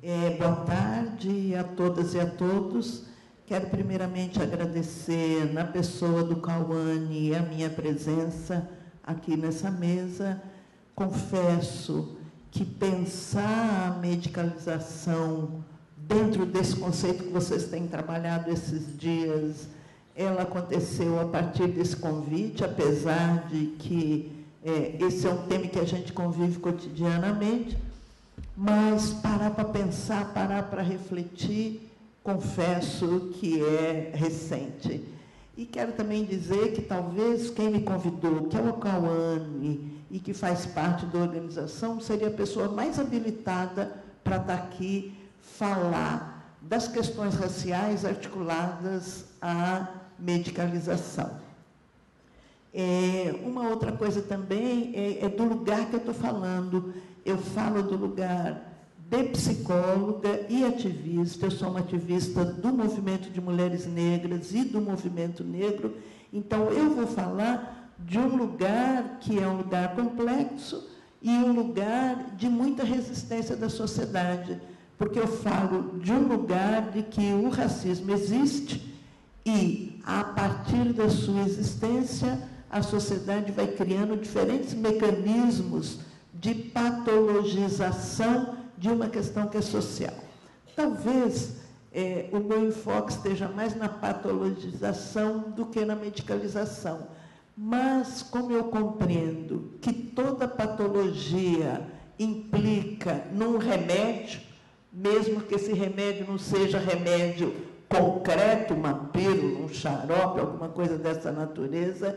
É, boa tarde a todas e a todos. Quero primeiramente agradecer na pessoa do Cauane a minha presença aqui nessa mesa. Confesso que pensar a medicalização dentro desse conceito que vocês têm trabalhado esses dias, ela aconteceu a partir desse convite, apesar de que é, esse é um tema que a gente convive cotidianamente, mas parar para pensar, parar para refletir, confesso que é recente. E quero também dizer que talvez quem me convidou, que é o Cauane, e que faz parte da organização, seria a pessoa mais habilitada para estar aqui falar das questões raciais articuladas à medicalização. É, uma outra coisa também é, é do lugar que eu estou falando eu falo do lugar de psicóloga e ativista. Eu sou uma ativista do movimento de mulheres negras e do movimento negro. Então, eu vou falar de um lugar que é um lugar complexo e um lugar de muita resistência da sociedade. Porque eu falo de um lugar de que o racismo existe e, a partir da sua existência, a sociedade vai criando diferentes mecanismos de patologização de uma questão que é social. Talvez é, o meu enfoque esteja mais na patologização do que na medicalização. Mas, como eu compreendo que toda patologia implica num remédio, mesmo que esse remédio não seja remédio concreto, uma pílula, um xarope, alguma coisa dessa natureza,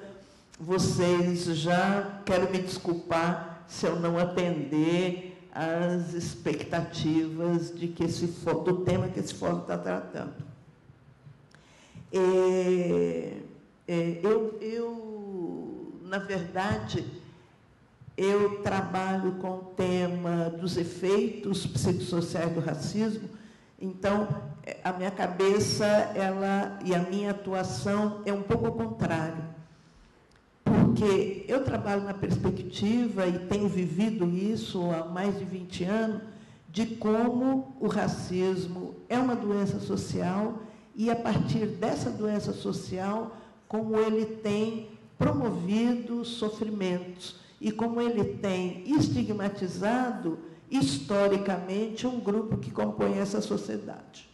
vocês já, quero me desculpar, se eu não atender às expectativas de que esse do tema que esse fórum está tratando. É, é, eu, eu, na verdade, eu trabalho com o tema dos efeitos psicossociais do racismo, então a minha cabeça ela, e a minha atuação é um pouco ao contrário porque eu trabalho na perspectiva e tenho vivido isso há mais de 20 anos, de como o racismo é uma doença social e, a partir dessa doença social, como ele tem promovido sofrimentos e como ele tem estigmatizado historicamente um grupo que compõe essa sociedade.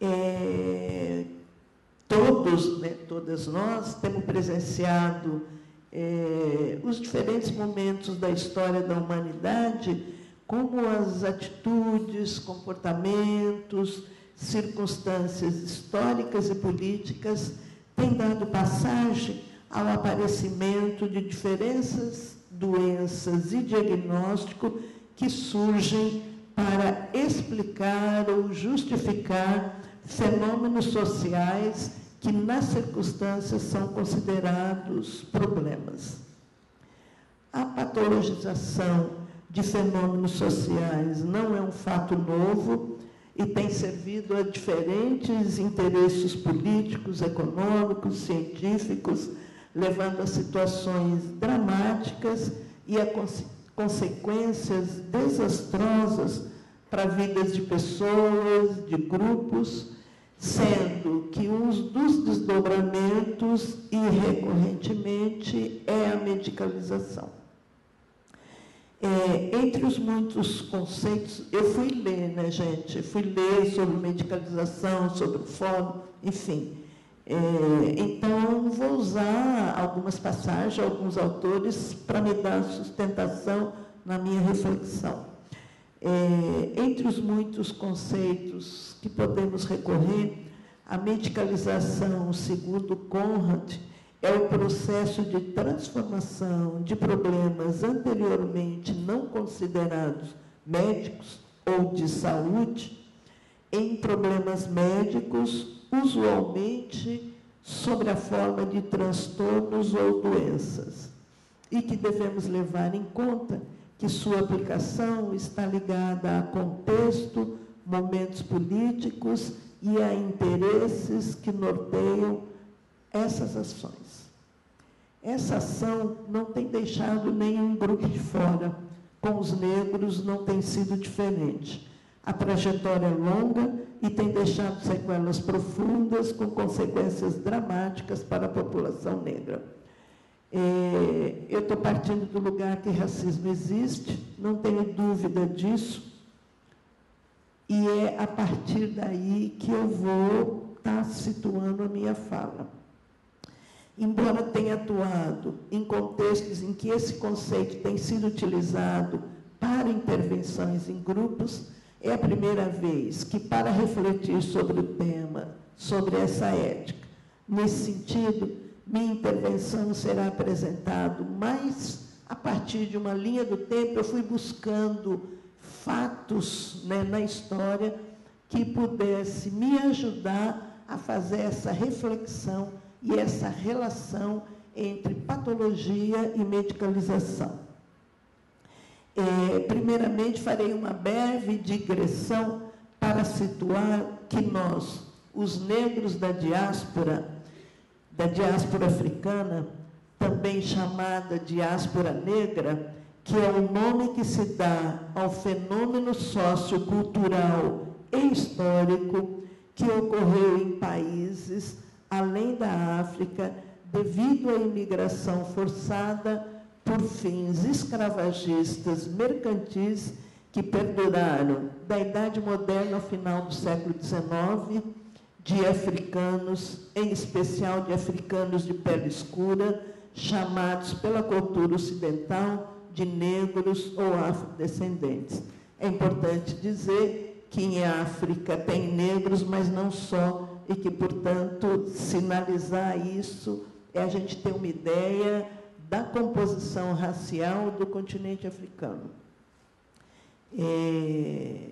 É, todos, né, todas nós, temos presenciado é, os diferentes momentos da história da humanidade, como as atitudes, comportamentos, circunstâncias históricas e políticas têm dado passagem ao aparecimento de diferenças, doenças e diagnóstico que surgem para explicar ou justificar fenômenos sociais que, nas circunstâncias, são considerados problemas. A patologização de fenômenos sociais não é um fato novo e tem servido a diferentes interesses políticos, econômicos, científicos, levando a situações dramáticas e a consequências desastrosas para vidas de pessoas, de grupos, sendo que um dos desdobramentos, e recorrentemente, é a medicalização. É, entre os muitos conceitos, eu fui ler, né, gente? Fui ler sobre medicalização, sobre fórum, enfim. É, então, vou usar algumas passagens, alguns autores, para me dar sustentação na minha reflexão. É, entre os muitos conceitos que podemos recorrer, a medicalização, segundo Conrad, é o processo de transformação de problemas anteriormente não considerados médicos ou de saúde em problemas médicos, usualmente sobre a forma de transtornos ou doenças, e que devemos levar em conta que sua aplicação está ligada a contexto, momentos políticos e a interesses que norteiam essas ações. Essa ação não tem deixado nenhum grupo de fora. com os negros não tem sido diferente. A trajetória é longa e tem deixado sequelas profundas, com consequências dramáticas para a população negra. É, eu estou partindo do lugar que racismo existe, não tenho dúvida disso, e é a partir daí que eu vou estar tá situando a minha fala. Embora tenha atuado em contextos em que esse conceito tem sido utilizado para intervenções em grupos, é a primeira vez que, para refletir sobre o tema, sobre essa ética, nesse sentido, minha intervenção será apresentado mais a partir de uma linha do tempo. Eu fui buscando fatos né, na história que pudesse me ajudar a fazer essa reflexão e essa relação entre patologia e medicalização. É, primeiramente, farei uma breve digressão para situar que nós, os negros da diáspora, da diáspora africana, também chamada diáspora negra, que é o nome que se dá ao fenômeno sociocultural e histórico que ocorreu em países além da África devido à imigração forçada por fins escravagistas mercantis que perduraram da Idade Moderna ao final do século XIX, de africanos, em especial de africanos de pele escura, chamados pela cultura ocidental de negros ou afrodescendentes. É importante dizer que em África tem negros, mas não só, e que, portanto, sinalizar isso é a gente ter uma ideia da composição racial do continente africano. É,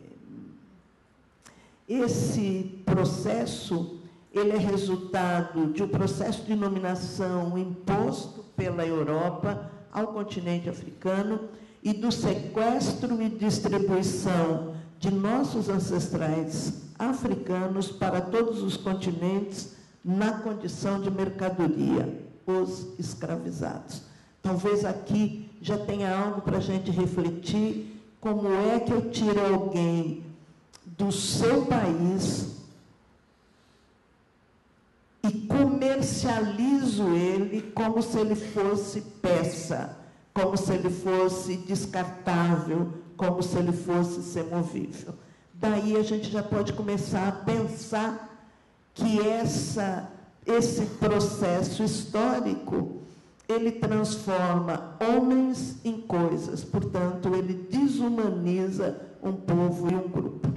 esse processo ele é resultado de um processo de nominação imposto pela Europa ao continente africano e do sequestro e distribuição de nossos ancestrais africanos para todos os continentes na condição de mercadoria, os escravizados. Talvez aqui já tenha algo para a gente refletir: como é que eu tiro alguém do seu país e comercializo ele como se ele fosse peça, como se ele fosse descartável, como se ele fosse semovível. Daí a gente já pode começar a pensar que essa, esse processo histórico ele transforma homens em coisas, portanto, ele desumaniza um povo e um grupo.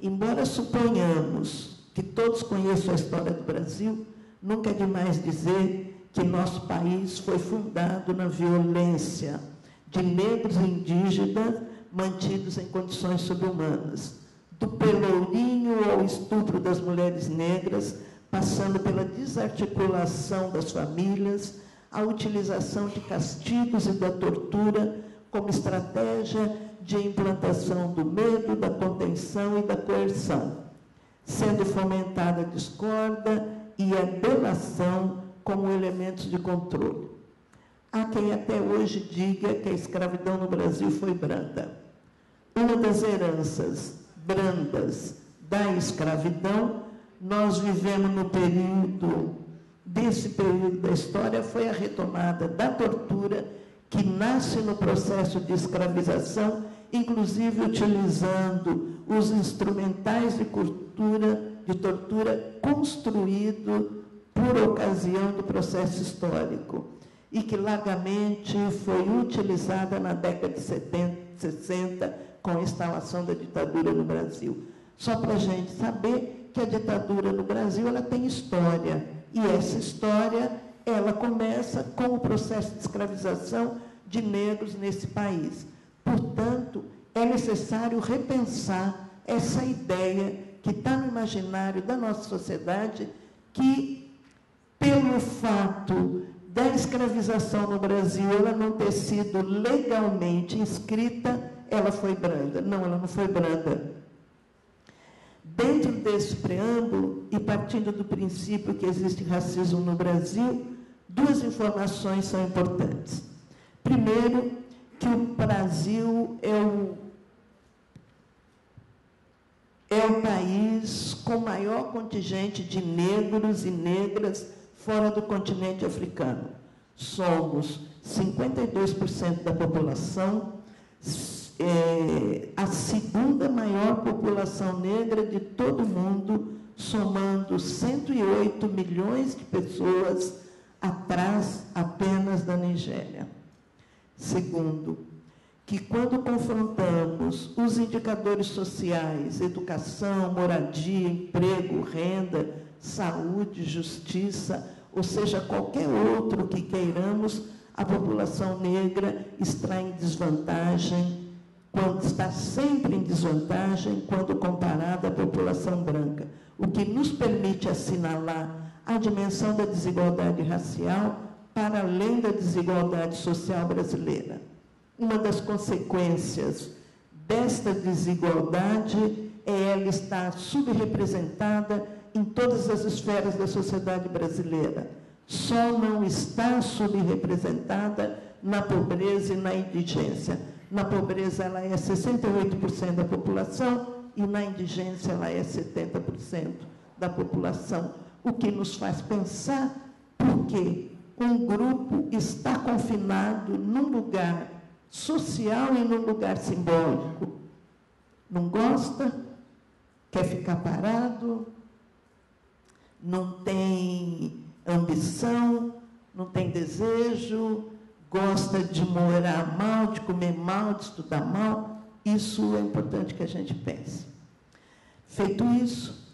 Embora suponhamos que todos conheçam a história do Brasil, nunca é demais dizer que nosso país foi fundado na violência de negros e indígenas mantidos em condições subhumanas, do pelourinho ao estupro das mulheres negras, passando pela desarticulação das famílias, a utilização de castigos e da tortura como estratégia de implantação do medo, da contenção e da coerção, sendo fomentada a discorda e a delação como elementos de controle. Há quem até hoje diga que a escravidão no Brasil foi branda. Uma das heranças brandas da escravidão nós vivemos no período, desse período da história, foi a retomada da tortura, que nasce no processo de escravização, inclusive utilizando os instrumentais de, cultura, de tortura construído por ocasião do processo histórico, e que largamente foi utilizada na década de 70, 60, com a instalação da ditadura no Brasil. Só para a gente saber que a ditadura no Brasil ela tem história. E essa história ela começa com o processo de escravização de negros nesse país. Portanto, é necessário repensar essa ideia que está no imaginário da nossa sociedade, que, pelo fato da escravização no Brasil ela não ter sido legalmente inscrita, ela foi branda. Não, ela não foi branda. Dentro desse preâmbulo, e partindo do princípio que existe racismo no Brasil, duas informações são importantes. Primeiro, que o Brasil é o, é o país com maior contingente de negros e negras fora do continente africano. Somos 52% da população, é, a segunda maior população negra de todo o mundo, somando 108 milhões de pessoas atrás apenas da Nigéria. Segundo, que quando confrontamos os indicadores sociais, educação, moradia, emprego, renda, saúde, justiça, ou seja, qualquer outro que queiramos, a população negra está em desvantagem, quando está sempre em desvantagem quando comparada à população branca, o que nos permite assinalar a dimensão da desigualdade racial para além da desigualdade social brasileira. Uma das consequências desta desigualdade é ela estar subrepresentada em todas as esferas da sociedade brasileira só não está subrepresentada na pobreza e na indigência. Na pobreza ela é 68% da população e na indigência ela é 70% da população. O que nos faz pensar por que um grupo está confinado num lugar social e num lugar simbólico. Não gosta, quer ficar parado, não tem ambição, não tem desejo, gosta de morar mal, de comer mal, de estudar mal. Isso é importante que a gente pense. Feito isso,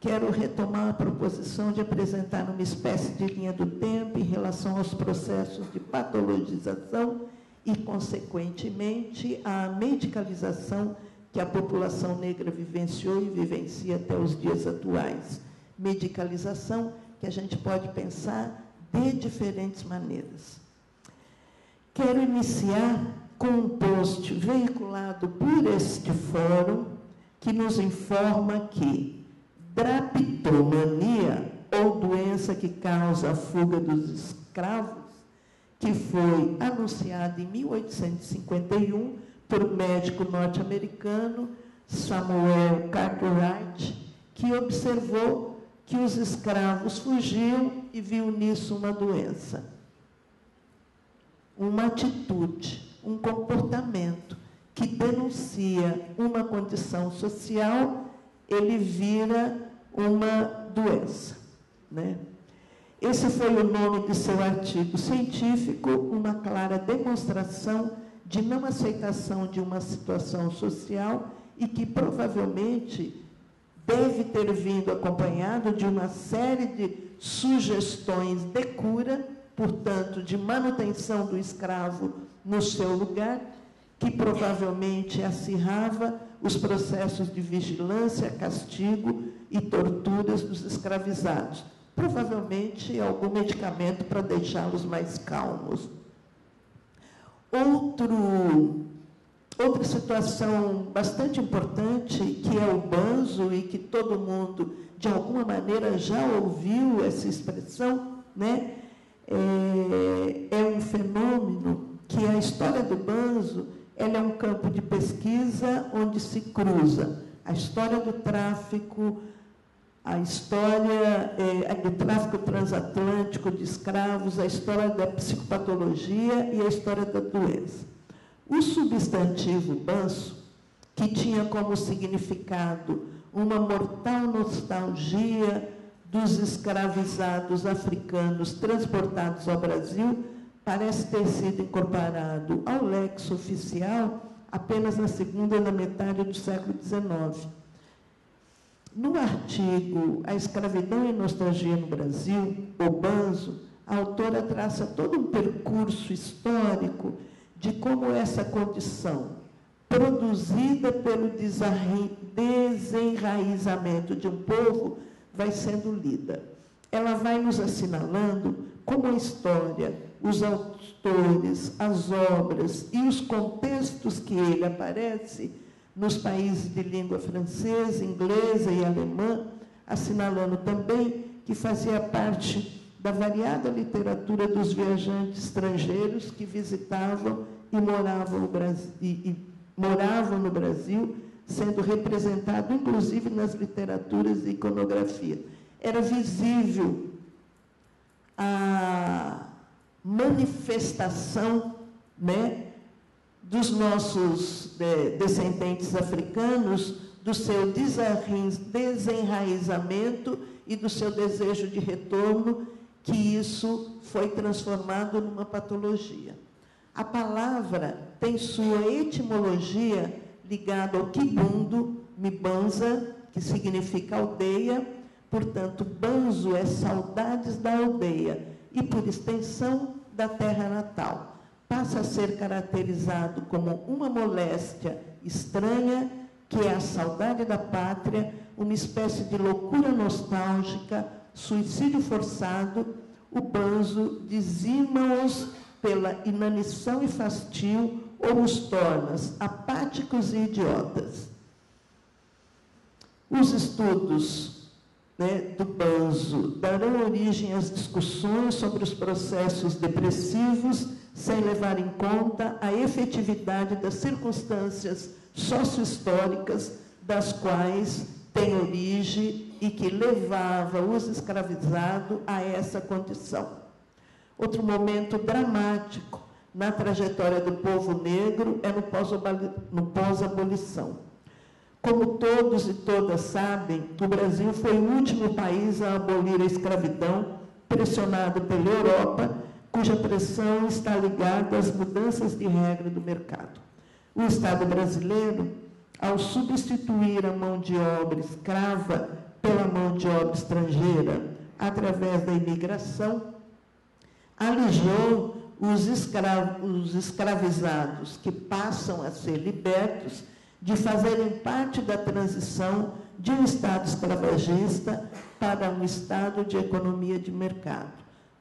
quero retomar a proposição de apresentar uma espécie de linha do tempo em relação aos processos de patologização e, consequentemente, à medicalização que a população negra vivenciou e vivencia até os dias atuais. Medicalização que a gente pode pensar de diferentes maneiras. Quero iniciar com um post veiculado por este fórum que nos informa que draptomania, ou doença que causa a fuga dos escravos, que foi anunciada em 1851 por um médico norte-americano, Samuel Cartwright, que observou que os escravos fugiam e viu nisso uma doença. Uma atitude, um comportamento que denuncia uma condição social, ele vira uma doença. Né? Esse foi o nome de seu artigo científico, uma clara demonstração de não aceitação de uma situação social e que provavelmente deve ter vindo acompanhado de uma série de sugestões de cura, portanto, de manutenção do escravo no seu lugar, que provavelmente acirrava os processos de vigilância, castigo e torturas dos escravizados. Provavelmente algum medicamento para deixá-los mais calmos. Outro Outra situação bastante importante, que é o banzo, e que todo mundo, de alguma maneira, já ouviu essa expressão, né? é, é um fenômeno que a história do banzo ela é um campo de pesquisa onde se cruza a história do tráfico, a história é, do tráfico transatlântico de escravos, a história da psicopatologia e a história da doença. O substantivo banço, que tinha como significado uma mortal nostalgia dos escravizados africanos transportados ao Brasil, parece ter sido incorporado ao lexo oficial apenas na segunda na metade do século XIX. No artigo A Escravidão e Nostalgia no Brasil, o Banzo, a autora traça todo um percurso histórico de como essa condição, produzida pelo desenraizamento de um povo, vai sendo lida. Ela vai nos assinalando como a história, os autores, as obras e os contextos que ele aparece nos países de língua francesa, inglesa e alemã, assinalando também que fazia parte da variada literatura dos viajantes estrangeiros que visitavam e moravam no Brasil, e, e moravam no Brasil sendo representado inclusive nas literaturas de iconografia. Era visível a manifestação né, dos nossos é, descendentes africanos, do seu desenraizamento e do seu desejo de retorno, que isso foi transformado numa patologia. A palavra tem sua etimologia ligada ao kibundo, mibanza, que significa aldeia, portanto, banzo é saudades da aldeia e, por extensão, da terra natal. Passa a ser caracterizado como uma moléstia estranha, que é a saudade da pátria, uma espécie de loucura nostálgica, suicídio forçado. O banzo dizima-os pela inanição e fastio ou os tornas apáticos e idiotas. Os estudos né, do Banzo darão origem às discussões sobre os processos depressivos, sem levar em conta a efetividade das circunstâncias sociohistóricas das quais tem origem e que levava os escravizados a essa condição. Outro momento dramático na trajetória do povo negro é no pós-abolição. Como todos e todas sabem, o Brasil foi o último país a abolir a escravidão, pressionado pela Europa, cuja pressão está ligada às mudanças de regra do mercado. O Estado brasileiro, ao substituir a mão de obra escrava pela mão de obra estrangeira através da imigração, alijou os, os escravizados que passam a ser libertos de fazerem parte da transição de um Estado escravagista para um Estado de economia de mercado,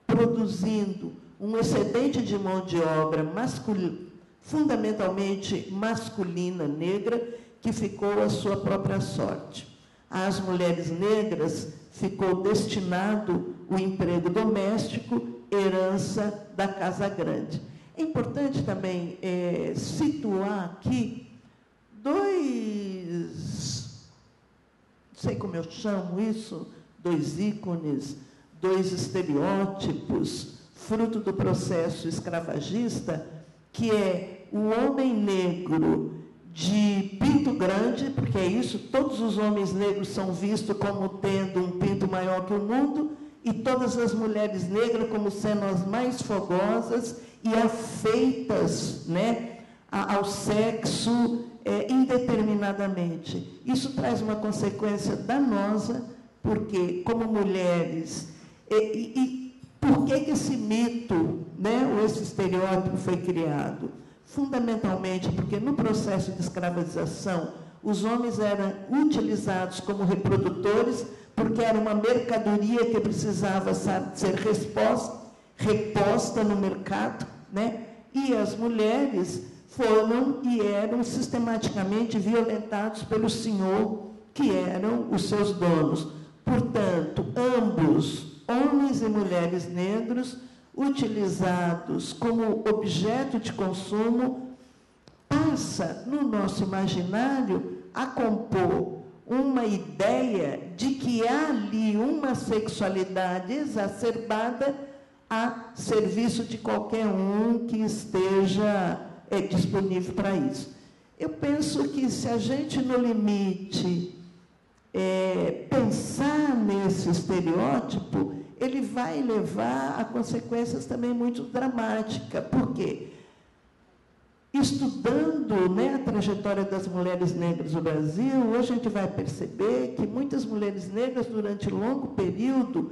produzindo um excedente de mão de obra masculina, fundamentalmente masculina negra, que ficou à sua própria sorte. Às mulheres negras ficou destinado o emprego doméstico herança da Casa Grande. É importante também é, situar aqui dois, não sei como eu chamo isso, dois ícones, dois estereótipos, fruto do processo escravagista, que é o homem negro de pinto grande, porque é isso, todos os homens negros são vistos como tendo um pinto maior que o mundo, e todas as mulheres negras como sendo as mais fogosas e afeitas né, ao sexo é, indeterminadamente. Isso traz uma consequência danosa, porque, como mulheres, e, e, e por que, que esse mito, né, ou esse estereótipo foi criado? Fundamentalmente porque no processo de escravização, os homens eram utilizados como reprodutores porque era uma mercadoria que precisava ser resposta, reposta no mercado, né? E as mulheres foram e eram sistematicamente violentados pelo senhor, que eram os seus donos. Portanto, ambos, homens e mulheres negros, utilizados como objeto de consumo, passa no nosso imaginário a compor uma ideia de que há ali uma sexualidade exacerbada a serviço de qualquer um que esteja é, disponível para isso. Eu penso que se a gente, no limite, é, pensar nesse estereótipo, ele vai levar a consequências também muito dramáticas. Por quê? Estudando né, a trajetória das mulheres negras no Brasil, a gente vai perceber que muitas mulheres negras, durante longo período,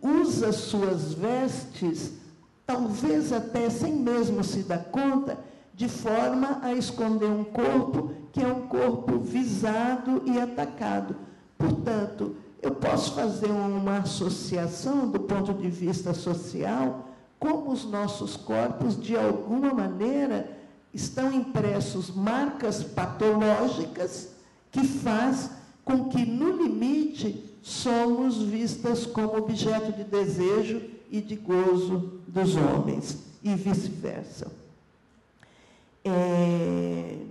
usam suas vestes, talvez até sem mesmo se dar conta, de forma a esconder um corpo que é um corpo visado e atacado. Portanto, eu posso fazer uma associação do ponto de vista social, como os nossos corpos, de alguma maneira, estão impressos marcas patológicas que faz com que, no limite, somos vistas como objeto de desejo e de gozo dos homens, e vice-versa. É...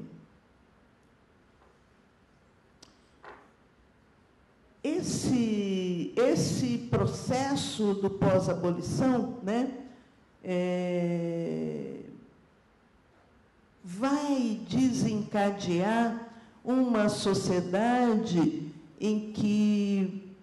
Esse, esse processo do pós-abolição né, é, vai desencadear uma sociedade em que,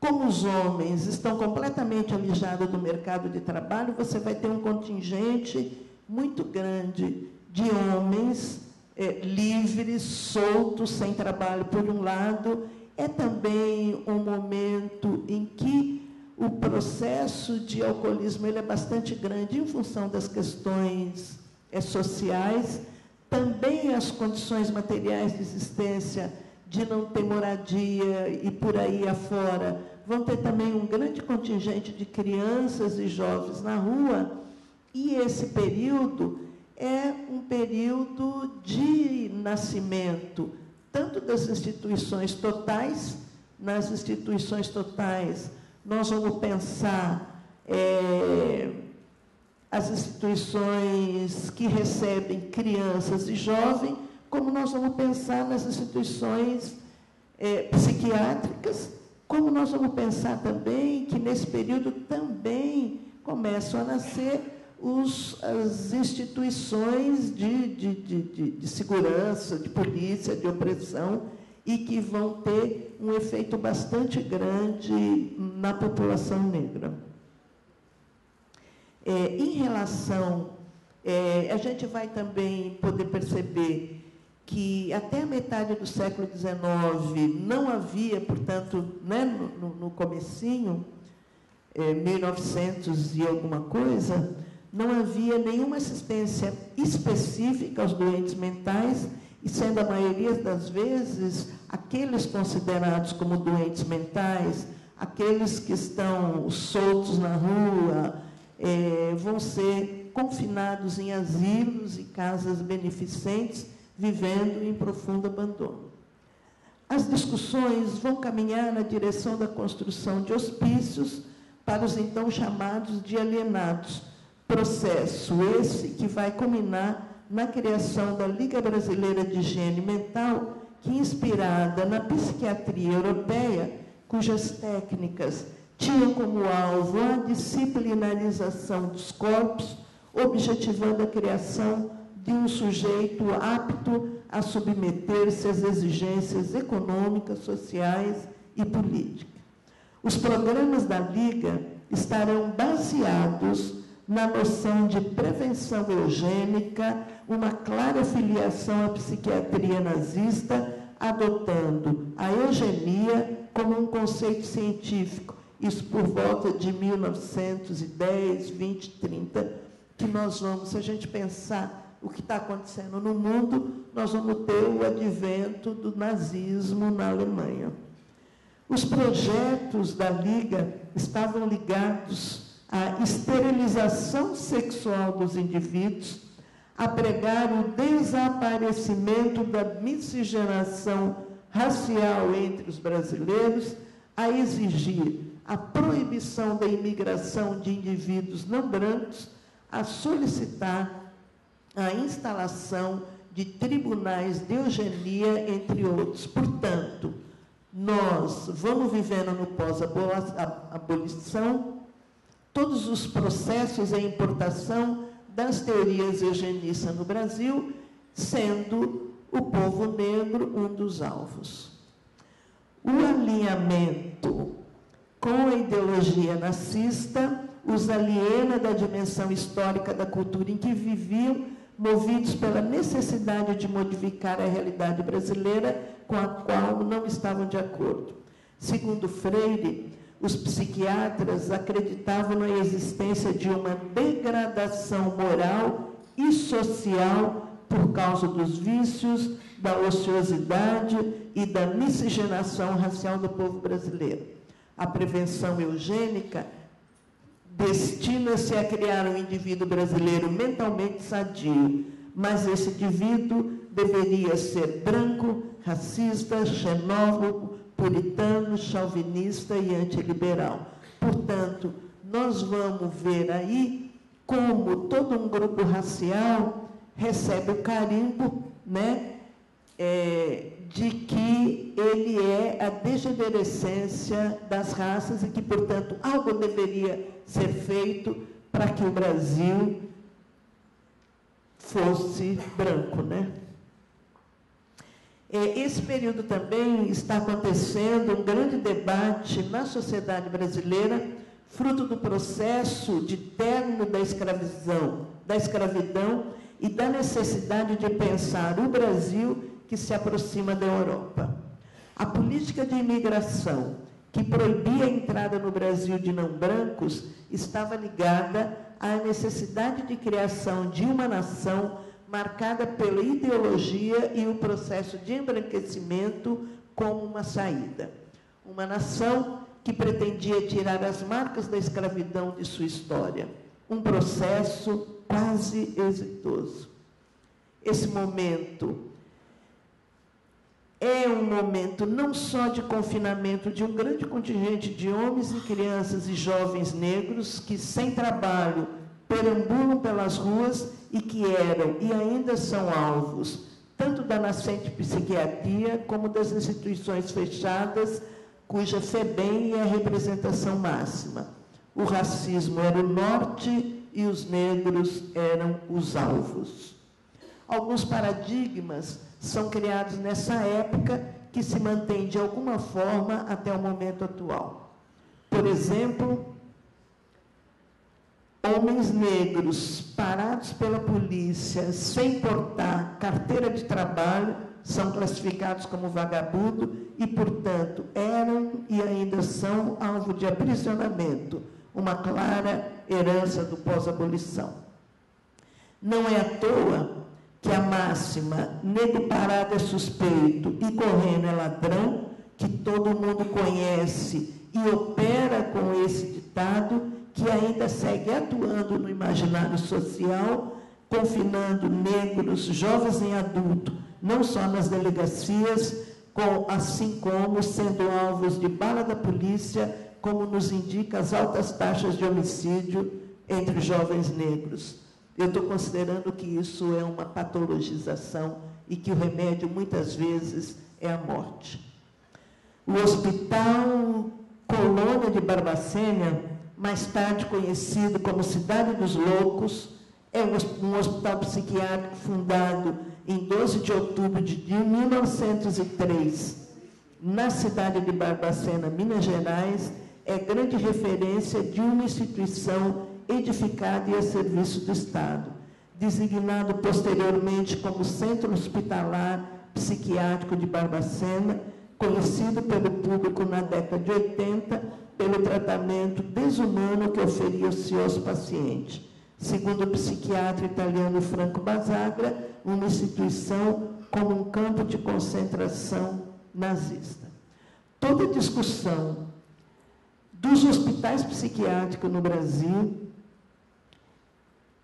como os homens estão completamente alijados do mercado de trabalho, você vai ter um contingente muito grande de homens é, livres, soltos, sem trabalho, por um lado. É também um momento em que o processo de alcoolismo ele é bastante grande em função das questões é, sociais, também as condições materiais de existência de não ter moradia e por aí afora, vão ter também um grande contingente de crianças e jovens na rua, e esse período é um período de nascimento, tanto das instituições totais, nas instituições totais, nós vamos pensar é, as instituições que recebem crianças e jovens, como nós vamos pensar nas instituições é, psiquiátricas, como nós vamos pensar também que nesse período também começam a nascer os, as instituições de, de, de, de, segurança, de polícia, de opressão, e que vão ter um efeito bastante grande na população negra. É, em relação, é, a gente vai também poder perceber que até a metade do século XIX não havia, portanto, né, no, no comecinho, é, 1900 e alguma coisa, não havia nenhuma assistência específica aos doentes mentais, e sendo a maioria das vezes aqueles considerados como doentes mentais, aqueles que estão soltos na rua, é, vão ser confinados em asilos e casas beneficentes vivendo em profundo abandono. As discussões vão caminhar na direção da construção de hospícios para os então chamados de alienados, processo esse que vai culminar na criação da Liga Brasileira de Higiene Mental, que, inspirada na psiquiatria europeia, cujas técnicas tinham como alvo a disciplinarização dos corpos, objetivando a criação de um sujeito apto a submeter-se às exigências econômicas, sociais e políticas. Os programas da Liga estarão baseados na noção de prevenção eugênica, uma clara filiação à psiquiatria nazista, adotando a eugenia como um conceito científico, isso por volta de 1910, 20, 30, que nós vamos, se a gente pensar o que está acontecendo no mundo, nós vamos ter o advento do nazismo na Alemanha. Os projetos da Liga estavam ligados à esterilização sexual dos indivíduos, a pregar o desaparecimento da miscigenação racial entre os brasileiros, a exigir a proibição da imigração de indivíduos não brancos, a solicitar a instalação de tribunais de eugenia, entre outros. Portanto, nós vamos vivendo no pós-abolição todos os processos e importação das teorias eugenistas no Brasil, sendo o povo negro um dos alvos. O alinhamento com a ideologia nazista os aliena da dimensão histórica da cultura em que viviam movidos pela necessidade de modificar a realidade brasileira com a qual não estavam de acordo. Segundo Freire, os psiquiatras acreditavam na existência de uma degradação moral e social por causa dos vícios, da ociosidade e da miscigenação racial do povo brasileiro. A prevenção eugênica destina-se a criar um indivíduo brasileiro mentalmente sadio, mas esse indivíduo deveria ser branco, racista, xenófobo, puritano, chauvinista e antiliberal. Portanto, nós vamos ver aí como todo um grupo racial recebe o carimbo né, é, de que ele é a degenerescência das raças e que, portanto, algo deveria ser feito para que o Brasil fosse branco, né? É, esse período também está acontecendo um grande debate na sociedade brasileira, fruto do processo de término da escravidão, da escravidão e da necessidade de pensar o Brasil que se aproxima da Europa. A política de imigração que proibia a entrada no Brasil de não brancos estava ligada à necessidade de criação de uma nação marcada pela ideologia e o processo de embranquecimento como uma saída. Uma nação que pretendia tirar as marcas da escravidão de sua história. Um processo quase exitoso. Esse momento é um momento não só de confinamento de um grande contingente de homens e crianças e jovens negros que, sem trabalho, perambulam pelas ruas e que eram e ainda são alvos tanto da nascente psiquiatria como das instituições fechadas, cuja FEBEM é a representação máxima. O racismo era o norte e os negros eram os alvos. Alguns paradigmas são criados nessa época que se mantém de alguma forma até o momento atual. Por exemplo, homens negros parados pela polícia sem portar carteira de trabalho são classificados como vagabundo e, portanto, eram e ainda são alvo de aprisionamento, uma clara herança do pós-abolição. Não é à toa que a máxima nego parado é suspeito e correndo é ladrão, que todo mundo conhece e opera com esse ditado, que ainda segue atuando no imaginário social, confinando negros, jovens e adultos, não só nas delegacias, com, assim como sendo alvos de bala da polícia, como nos indica as altas taxas de homicídio entre jovens negros. Eu estou considerando que isso é uma patologização e que o remédio, muitas vezes, é a morte. O Hospital Colônia de Barbacena, mais tarde conhecido como Cidade dos Loucos, é um hospital psiquiátrico fundado em 12 de outubro de 1903, na cidade de Barbacena, Minas Gerais, é grande referência de uma instituição edificado e a serviço do Estado, designado posteriormente como Centro Hospitalar Psiquiátrico de Barbacena, conhecido pelo público na década de 80 pelo tratamento desumano que oferia-se aos pacientes. Segundo o psiquiatra italiano Franco Basagra, uma instituição como um campo de concentração nazista. Toda discussão dos hospitais psiquiátricos no Brasil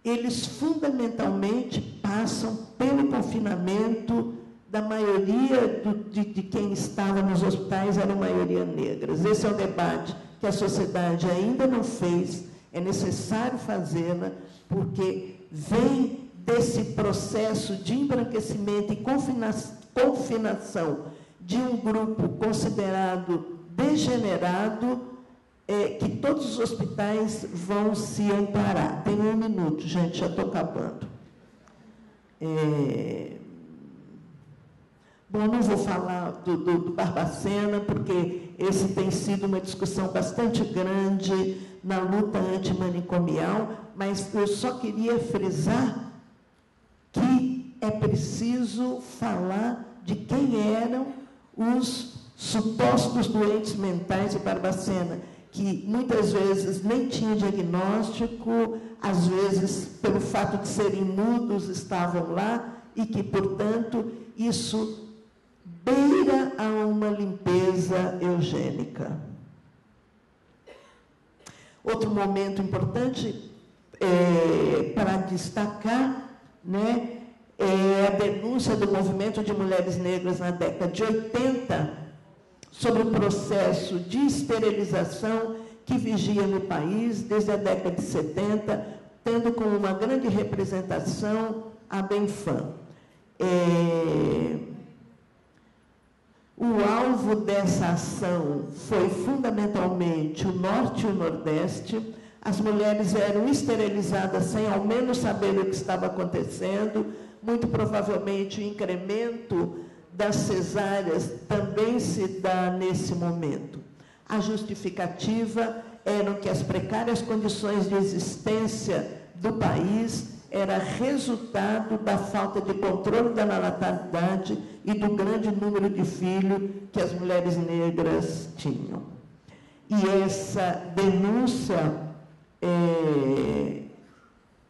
eles fundamentalmente passam pelo confinamento da maioria do, de, de, quem estava nos hospitais, eram maioria negras. Esse é o debate que a sociedade ainda não fez, é necessário fazê-la, porque vem desse processo de embranquecimento e confina, confinação de um grupo considerado degenerado é, que todos os hospitais vão se amparar. Tem um minuto, gente, já estou acabando. É... Bom, não vou falar do, do, do, Barbacena, porque esse tem sido uma discussão bastante grande na luta antimanicomial, mas eu só queria frisar que é preciso falar de quem eram os supostos doentes mentais de Barbacena que muitas vezes nem tinha diagnóstico, às vezes, pelo fato de serem mudos, estavam lá, e que, portanto, isso beira a uma limpeza eugênica. Outro momento importante é, para destacar né, é a denúncia do movimento de mulheres negras na década de 80 sobre o processo de esterilização que vigia no país desde a década de 70, tendo como uma grande representação a Benfam. É... O alvo dessa ação foi fundamentalmente o Norte e o Nordeste. As mulheres eram esterilizadas sem ao menos saber o que estava acontecendo. Muito provavelmente o incremento das cesáreas também se dá nesse momento. A justificativa eram que as precárias condições de existência do país era resultado da falta de controle da natalidade e do grande número de filhos que as mulheres negras tinham. E essa denúncia é,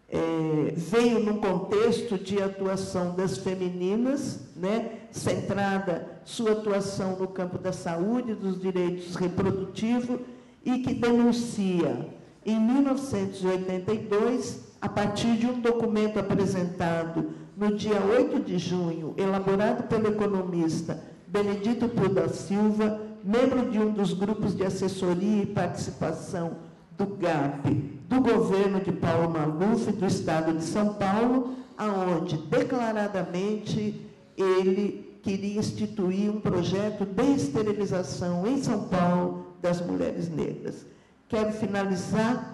é, veio num contexto de atuação das femininas, né, centrada sua atuação no campo da saúde, dos direitos reprodutivos, e que denuncia, em 1982, a partir de um documento apresentado no dia 8 de junho, elaborado pelo economista Benedito Pio da Silva, membro de um dos grupos de assessoria e participação do GAP, do governo de Paulo Maluf, do estado de São Paulo, aonde declaradamente ele queria instituir um projeto de esterilização em São Paulo das mulheres negras. Quero finalizar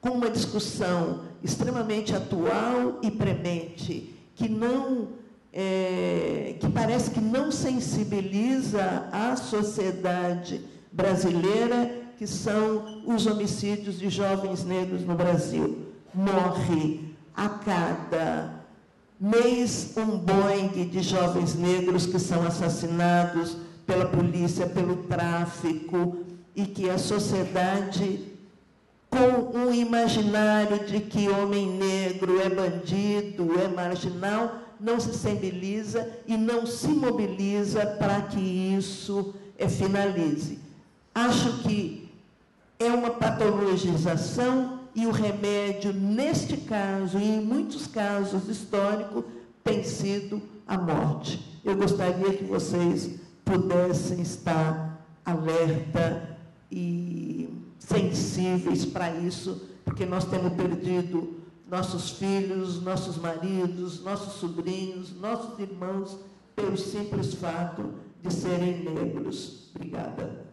com uma discussão extremamente atual e premente, que não é, que parece que não sensibiliza a sociedade brasileira, que são os homicídios de jovens negros no Brasil. Morre a cada mês um Boeing de jovens negros que são assassinados pela polícia, pelo tráfico, e que a sociedade, com um imaginário de que homem negro é bandido, é marginal, não se sensibiliza e não se mobiliza para que isso é, finalize. Acho que é uma patologização e o remédio, neste caso e em muitos casos históricos, tem sido a morte. Eu gostaria que vocês pudessem estar alerta e sensíveis para isso, porque nós temos perdido nossos filhos, nossos maridos, nossos sobrinhos, nossos irmãos, pelo simples fato de serem negros. Obrigada.